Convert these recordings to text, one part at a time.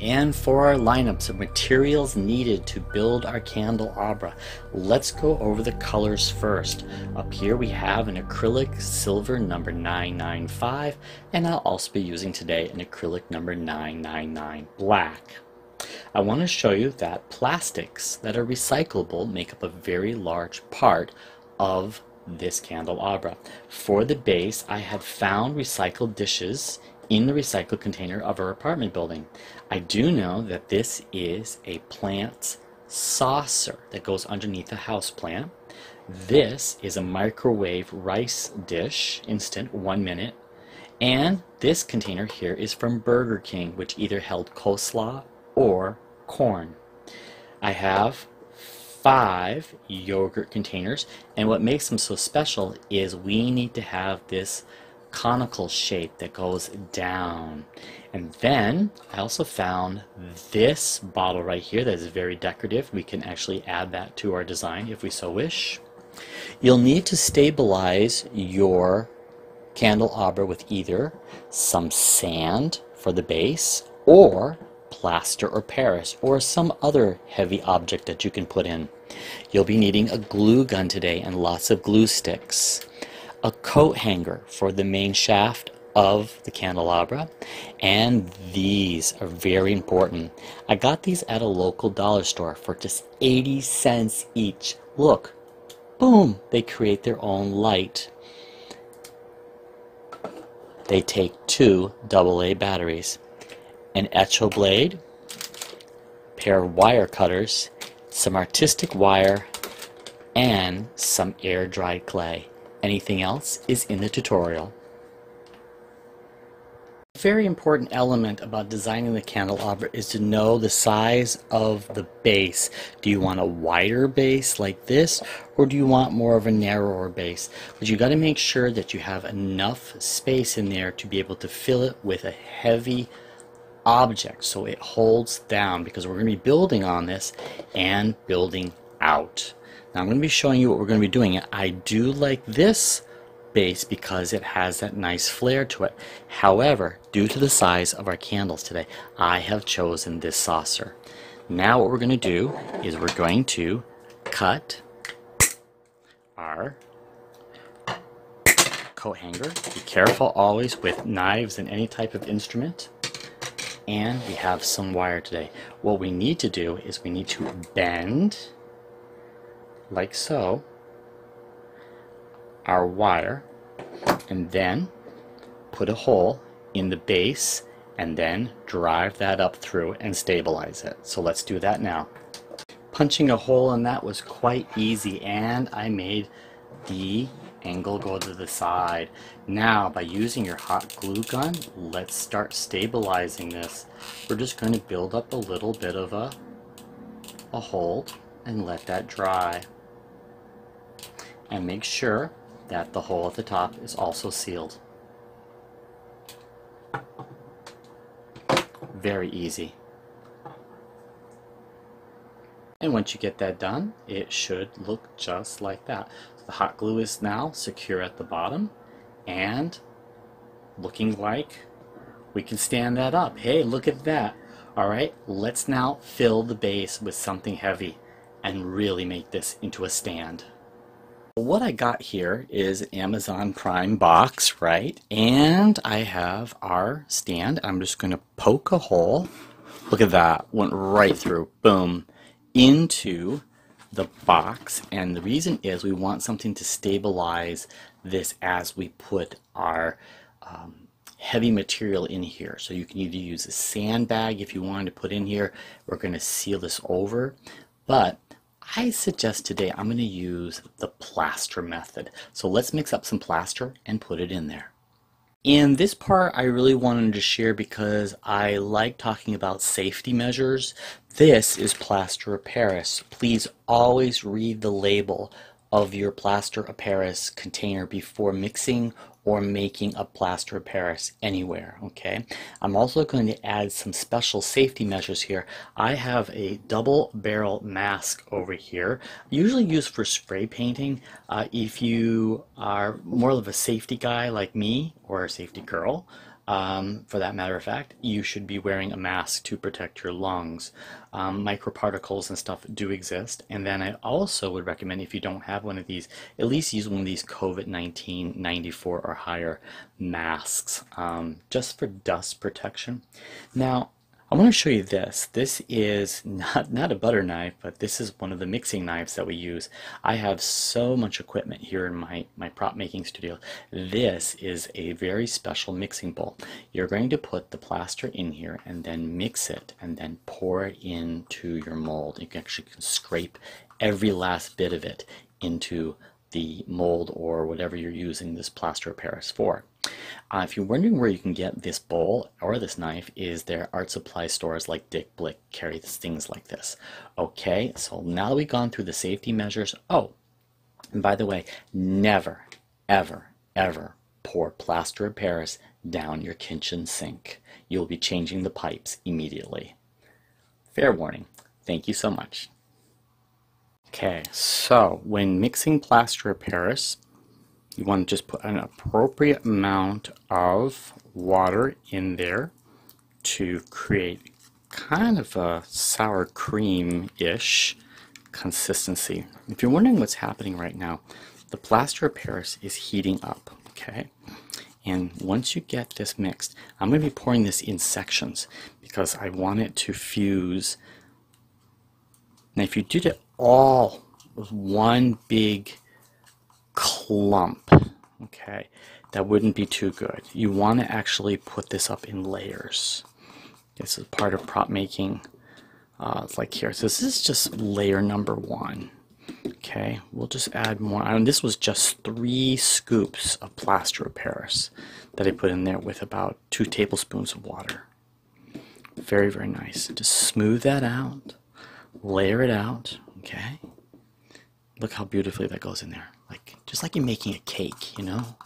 And for our lineups of materials needed to build our candelabra, let's go over the colors first. Up here we have an acrylic silver number 995, and I'll also be using today an acrylic number 999 black. I want to show you that plastics that are recyclable make up a very large part of this candelabra. For the base, I had found recycled dishes in the recycled container of our apartment building. I do know that this is a plant saucer that goes underneath a house plant. This is a microwave rice dish, instant, one minute. And this container here is from Burger King, which either held coleslaw or corn. I have five yogurt containers, and what makes them so special is we need to have this conical shape that goes down. And then I also found this bottle right here that is very decorative. We can actually add that to our design if we so wish. You'll need to stabilize your candelabra with either some sand for the base or plaster or Paris or some other heavy object that you can put in. You'll be needing a glue gun today and lots of glue sticks a coat hanger for the main shaft of the candelabra. And these are very important. I got these at a local dollar store for just 80 cents each. Look boom they create their own light. They take two AA batteries an Echo blade pair of wire cutters some artistic wire and some air dried clay Anything else is in the tutorial. A very important element about designing the candelabra is to know the size of the base. Do you want a wider base like this or do you want more of a narrower base? But you got to make sure that you have enough space in there to be able to fill it with a heavy object so it holds down because we're going to be building on this and building out. Now I'm going to be showing you what we're going to be doing. I do like this base because it has that nice flare to it. However, due to the size of our candles today, I have chosen this saucer. Now what we're going to do is we're going to cut our coat hanger. Be careful always with knives and any type of instrument. And we have some wire today. What we need to do is we need to bend like so, our wire, and then put a hole in the base and then drive that up through and stabilize it. So let's do that now. Punching a hole in that was quite easy and I made the angle go to the side. Now by using your hot glue gun, let's start stabilizing this. We're just going to build up a little bit of a, a hold and let that dry and make sure that the hole at the top is also sealed. Very easy. And once you get that done, it should look just like that. The hot glue is now secure at the bottom and looking like we can stand that up. Hey, look at that. All right, let's now fill the base with something heavy and really make this into a stand. What I got here is Amazon Prime box, right? And I have our stand. I'm just going to poke a hole. Look at that. Went right through. Boom. Into the box. And the reason is we want something to stabilize this as we put our um, heavy material in here. So you can either use a sandbag if you wanted to put in here. We're going to seal this over. But I suggest today I'm going to use the plaster method. So let's mix up some plaster and put it in there. In this part I really wanted to share because I like talking about safety measures. This is plaster of Paris. Please always read the label of your plaster of Paris container before mixing or making a plaster of Paris anywhere, okay? I'm also going to add some special safety measures here. I have a double barrel mask over here, usually used for spray painting. Uh, if you are more of a safety guy like me, or a safety girl, um, for that matter of fact, you should be wearing a mask to protect your lungs. Um, microparticles and stuff do exist. And then I also would recommend if you don't have one of these, at least use one of these COVID-19 94 or higher masks um, just for dust protection. Now, I want to show you this. This is not, not a butter knife, but this is one of the mixing knives that we use. I have so much equipment here in my, my prop making studio. This is a very special mixing bowl. You're going to put the plaster in here and then mix it and then pour it into your mold. You can actually scrape every last bit of it into the mold or whatever you're using this plaster of Paris for. Uh, if you're wondering where you can get this bowl or this knife, is there art supply stores like Dick Blick carry things like this. Okay, so now that we've gone through the safety measures, oh, and by the way, never, ever, ever pour plaster of Paris down your kitchen sink. You'll be changing the pipes immediately. Fair warning. Thank you so much. Okay, so when mixing plaster of Paris, you want to just put an appropriate amount of water in there to create kind of a sour cream-ish consistency. If you're wondering what's happening right now, the plaster of Paris is heating up, okay? And once you get this mixed, I'm going to be pouring this in sections because I want it to fuse. Now if you did it all with one big clump, okay, that wouldn't be too good. You want to actually put this up in layers. This is part of prop making. Uh, it's like here. So this is just layer number one. Okay, we'll just add more. And this was just three scoops of plaster of Paris that I put in there with about two tablespoons of water. Very, very nice. Just smooth that out, layer it out, okay? Look how beautifully that goes in there. Like, just like you're making a cake, you know?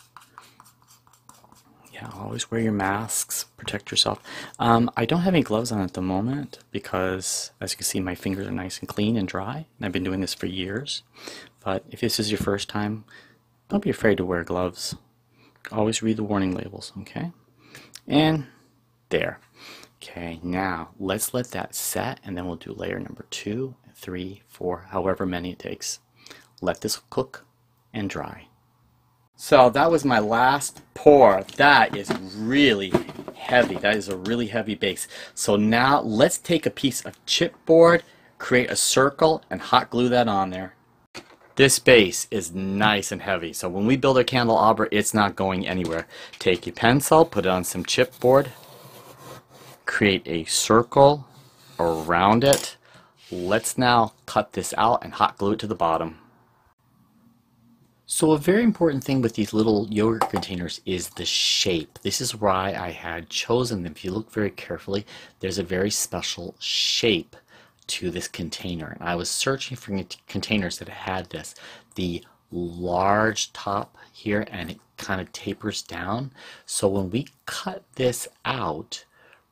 Yeah, always wear your masks, protect yourself. Um, I don't have any gloves on at the moment because, as you can see, my fingers are nice and clean and dry. And I've been doing this for years. But if this is your first time, don't be afraid to wear gloves. Always read the warning labels, okay? And there. Okay, now let's let that set and then we'll do layer number two, three, four, however many it takes. Let this cook and dry. So that was my last pour. That is really heavy. That is a really heavy base. So now let's take a piece of chipboard, create a circle, and hot glue that on there. This base is nice and heavy, so when we build our candelabra, it's not going anywhere. Take your pencil, put it on some chipboard, create a circle around it. Let's now cut this out and hot glue it to the bottom. So a very important thing with these little yogurt containers is the shape. This is why I had chosen them. If you look very carefully, there's a very special shape to this container. And I was searching for containers that had this. The large top here and it kind of tapers down. So when we cut this out,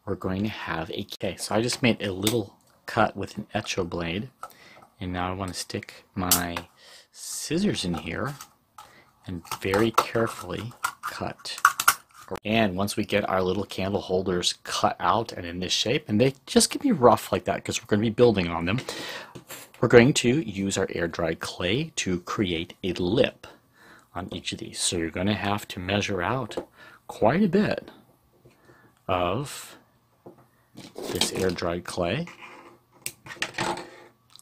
we're going to have a, okay, so I just made a little cut with an Echo blade. And now I want to stick my scissors in here and very carefully cut. And once we get our little candle holders cut out and in this shape, and they just can be rough like that because we're going to be building on them, we're going to use our air-dried clay to create a lip on each of these. So you're going to have to measure out quite a bit of this air-dried clay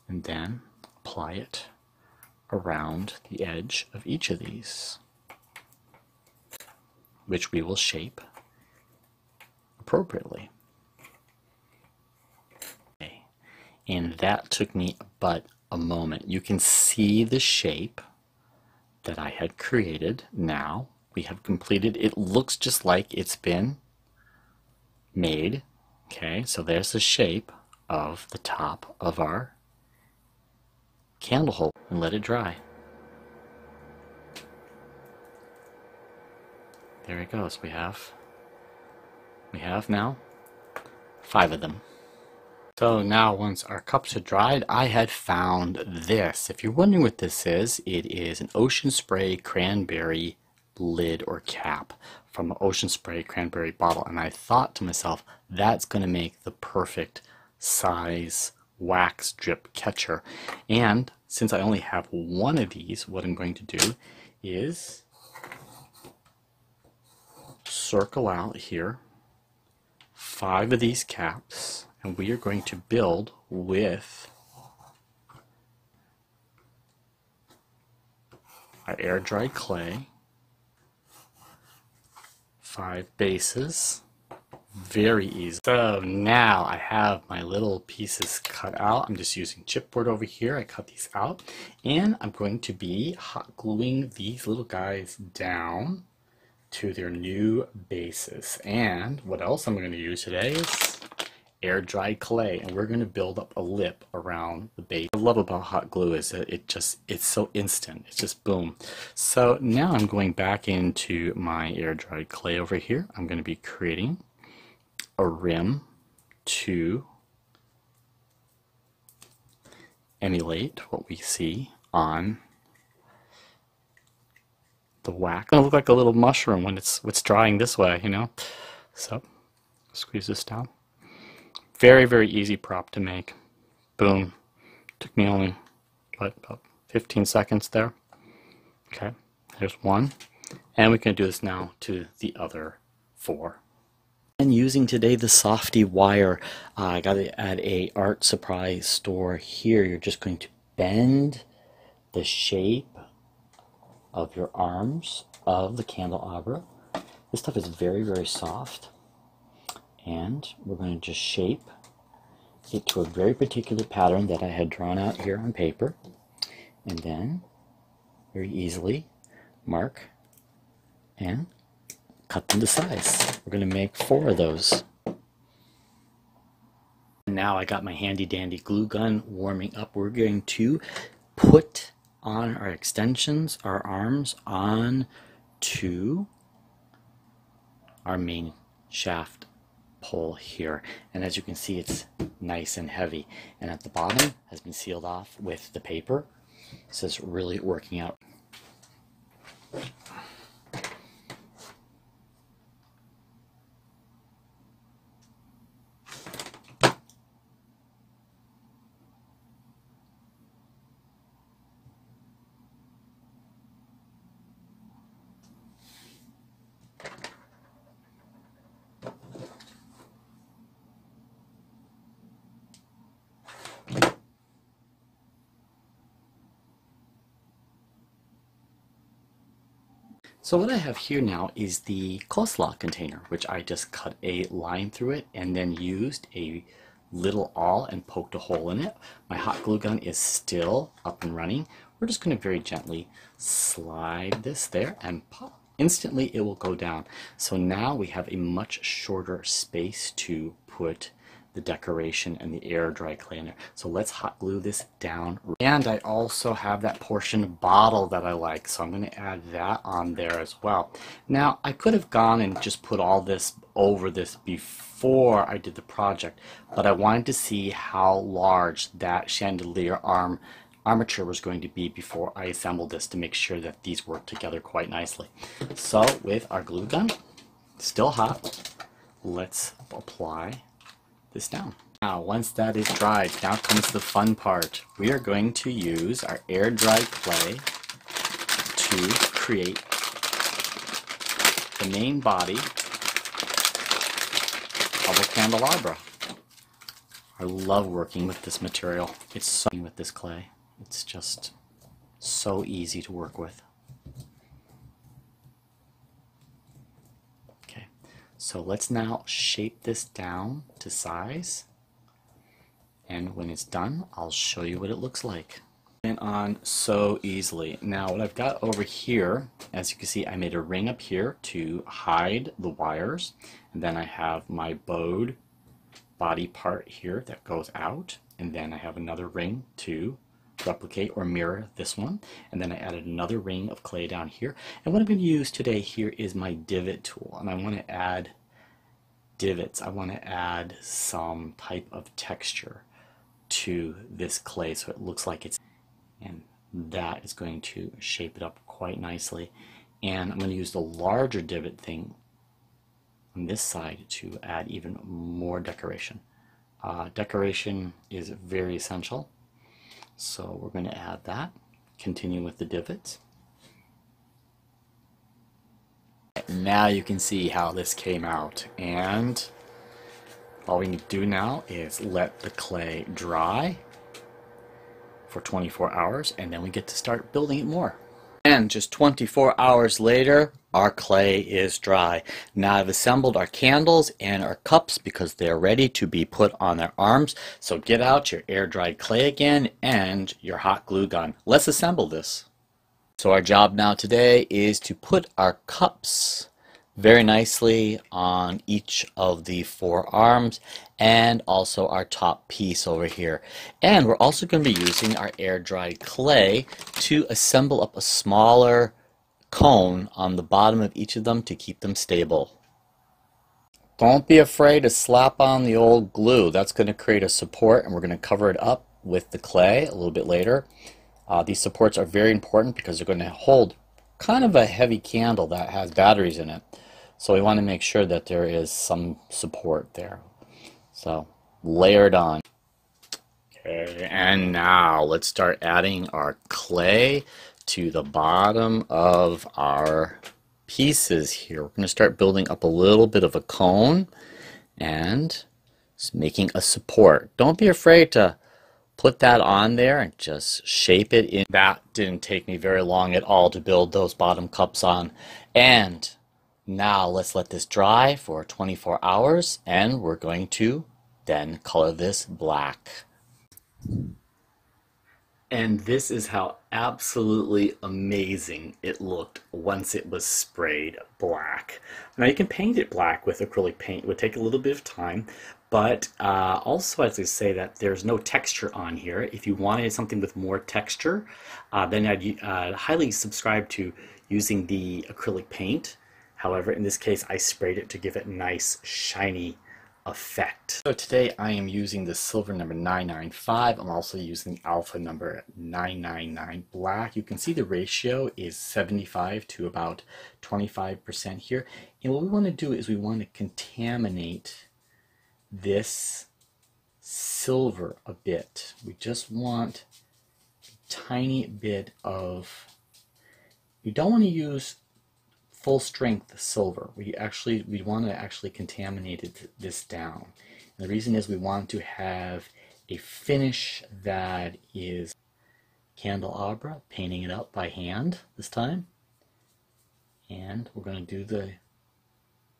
and then apply it around the edge of each of these, which we will shape appropriately. Okay. And that took me but a moment. You can see the shape that I had created now. We have completed. It looks just like it's been made. Okay, so there's the shape of the top of our candle holder and let it dry. There it goes. We have we have now five of them. So now once our cups are dried, I had found this. If you're wondering what this is, it is an Ocean Spray Cranberry lid or cap from an Ocean Spray cranberry bottle. And I thought to myself, that's going to make the perfect size wax drip catcher. And since I only have one of these, what I'm going to do is circle out here five of these caps and we are going to build with our air dried clay five bases very easy. So now I have my little pieces cut out. I'm just using chipboard over here. I cut these out and I'm going to be hot gluing these little guys down to their new bases. And what else I'm going to use today is air dried clay and we're going to build up a lip around the base. What I love about hot glue is that it just it's so instant it's just boom so now I'm going back into my air dried clay over here I'm going to be creating a rim to emulate what we see on the wax. Gonna look like a little mushroom when it's it's drying this way, you know. So squeeze this down. Very very easy prop to make. Boom. Took me only what about 15 seconds there. Okay, there's one, and we can do this now to the other four. And using today the softy wire, uh, I got it at a art supply store here. You're just going to bend the shape of your arms of the candelabra. This stuff is very, very soft. And we're going to just shape it to a very particular pattern that I had drawn out here on paper. And then, very easily, mark and cut them to size. We're going to make four of those. Now I got my handy dandy glue gun warming up. We're going to put on our extensions, our arms, on to our main shaft pole here. And as you can see, it's nice and heavy. And at the bottom has been sealed off with the paper. So it's really working out. So what I have here now is the coleslaw container, which I just cut a line through it and then used a little awl and poked a hole in it. My hot glue gun is still up and running. We're just going to very gently slide this there and pop. Instantly it will go down. So now we have a much shorter space to put the decoration and the air dry there. So let's hot glue this down. And I also have that portion bottle that I like, so I'm going to add that on there as well. Now, I could have gone and just put all this over this before I did the project, but I wanted to see how large that chandelier arm armature was going to be before I assembled this to make sure that these work together quite nicely. So with our glue gun, still hot, let's apply this down. Now, once that is dried, now comes the fun part. We are going to use our air dried clay to create the main body of a candelabra. I love working with this material. It's so with this clay. It's just so easy to work with. So let's now shape this down to size. And when it's done, I'll show you what it looks like. And on so easily. Now what I've got over here, as you can see, I made a ring up here to hide the wires. And then I have my bowed body part here that goes out. And then I have another ring to replicate or mirror this one. And then I added another ring of clay down here. And what I'm going to use today here is my divot tool. And I want to add divots. I want to add some type of texture to this clay so it looks like it's, and that is going to shape it up quite nicely. And I'm going to use the larger divot thing on this side to add even more decoration. Uh, decoration is very essential. So we're going to add that. Continue with the divots. Now you can see how this came out. And all we need to do now is let the clay dry for 24 hours and then we get to start building it more. And just 24 hours later, our clay is dry. Now I've assembled our candles and our cups because they're ready to be put on their arms. So get out your air-dried clay again and your hot glue gun. Let's assemble this. So our job now today is to put our cups very nicely on each of the four arms and also our top piece over here. And we're also going to be using our air dried clay to assemble up a smaller cone on the bottom of each of them to keep them stable. Don't be afraid to slap on the old glue. That's going to create a support and we're going to cover it up with the clay a little bit later. Uh, these supports are very important because they're going to hold kind of a heavy candle that has batteries in it. So we want to make sure that there is some support there. So layered on. Okay, and now let's start adding our clay to the bottom of our pieces here. We're going to start building up a little bit of a cone and making a support. Don't be afraid to put that on there and just shape it in. That didn't take me very long at all to build those bottom cups on. And now let's let this dry for 24 hours and we're going to then color this black. And this is how absolutely amazing it looked once it was sprayed black. Now you can paint it black with acrylic paint. It would take a little bit of time, but uh, also as I say that there's no texture on here. If you wanted something with more texture, uh, then I'd uh, highly subscribe to using the acrylic paint. However, in this case, I sprayed it to give it a nice shiny effect. So today I am using the silver number 995. I'm also using the alpha number 999 black. You can see the ratio is 75 to about 25% here. And what we want to do is we want to contaminate this silver a bit. We just want a tiny bit of, we don't want to use full strength silver. We actually we want to actually contaminate this down. And the reason is we want to have a finish that is candelabra, painting it up by hand this time. And we're going to do the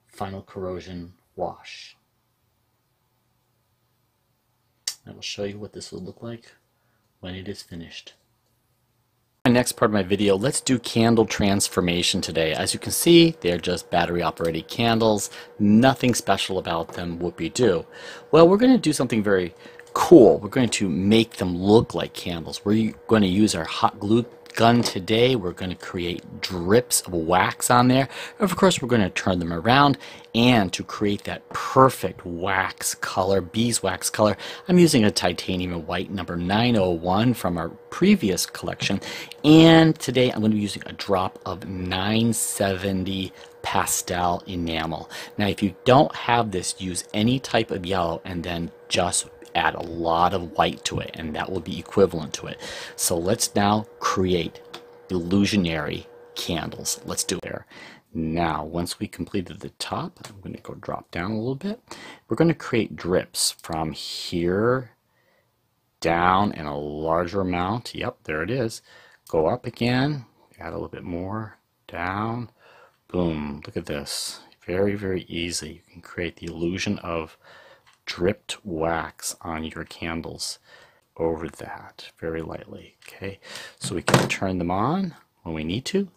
final corrosion wash. I will show you what this will look like when it is finished next part of my video, let's do candle transformation today. As you can see, they're just battery operated candles. Nothing special about them, whoopie-doo. Well, we're going to do something very cool. We're going to make them look like candles. We're going to use our hot glue gun today. We're going to create drips of wax on there. Of course, we're going to turn them around and to create that perfect wax color, beeswax color, I'm using a titanium white number 901 from our previous collection. And today I'm going to be using a drop of 970 pastel enamel. Now, if you don't have this, use any type of yellow and then just add a lot of white to it and that will be equivalent to it. So let's now create illusionary candles. Let's do it there. Now, once we completed the top, I'm going to go drop down a little bit. We're going to create drips from here down in a larger amount. Yep, there it is. Go up again, add a little bit more, down, boom. Look at this. Very, very easy. You can create the illusion of dripped wax on your candles over that very lightly. Okay, so we can turn them on when we need to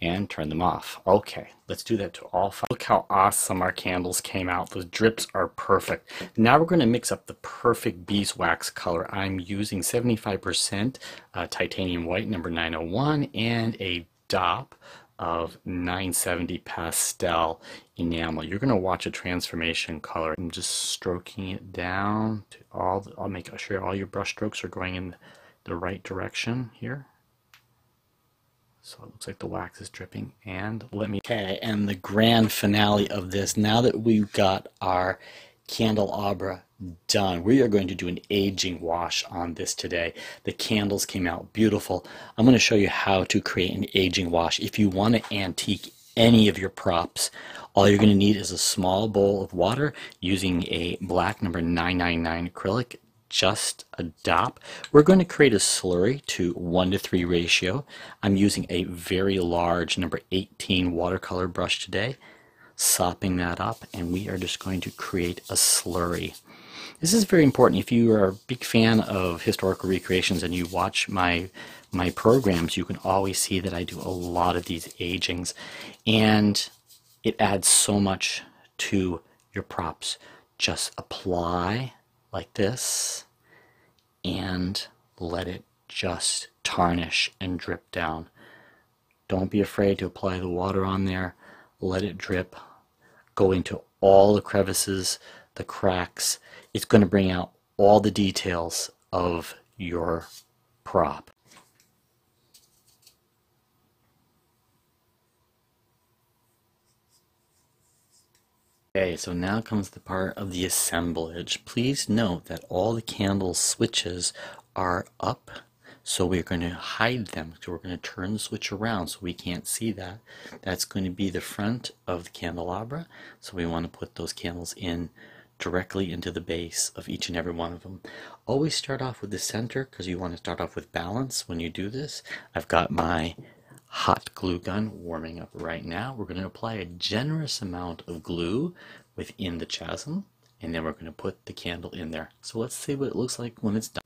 and turn them off. Okay, let's do that to all five. Look how awesome our candles came out. Those drips are perfect. Now we're going to mix up the perfect beeswax color. I'm using 75% uh, titanium white number 901 and a dop of 970 pastel enamel. You're going to watch a transformation color. I'm just stroking it down to all, the, I'll make sure all your brush strokes are going in the right direction here. So it looks like the wax is dripping. And let me. Okay, and the grand finale of this, now that we've got our candelabra done, we are going to do an aging wash on this today. The candles came out beautiful. I'm going to show you how to create an aging wash. If you want to antique any of your props, all you're going to need is a small bowl of water using a black number 999 acrylic just a dop. We're going to create a slurry to 1 to 3 ratio. I'm using a very large number 18 watercolor brush today, sopping that up, and we are just going to create a slurry. This is very important. If you are a big fan of historical recreations and you watch my my programs, you can always see that I do a lot of these agings, and it adds so much to your props. Just apply like this and let it just tarnish and drip down. Don't be afraid to apply the water on there. Let it drip. Go into all the crevices, the cracks. It's going to bring out all the details of your prop. Okay, so now comes the part of the assemblage. Please note that all the candle switches are up, so we're going to hide them. So we're going to turn the switch around so we can't see that. That's going to be the front of the candelabra, so we want to put those candles in directly into the base of each and every one of them. Always start off with the center because you want to start off with balance when you do this. I've got my hot glue gun warming up right now. We're going to apply a generous amount of glue within the chasm and then we're going to put the candle in there. So let's see what it looks like when it's done.